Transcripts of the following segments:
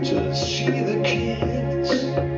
to see the kids.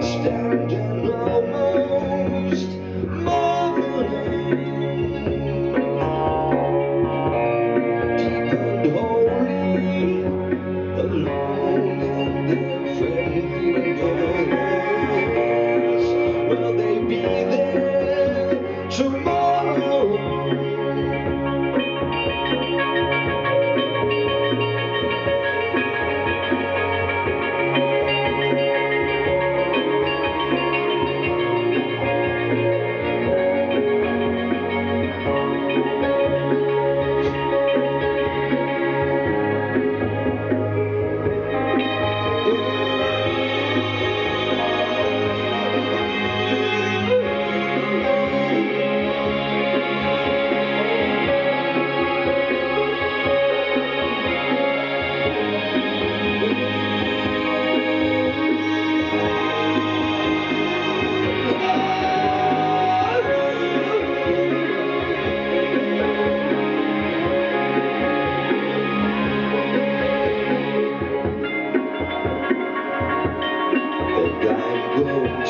Standing almost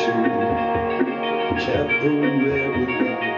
için Kendimle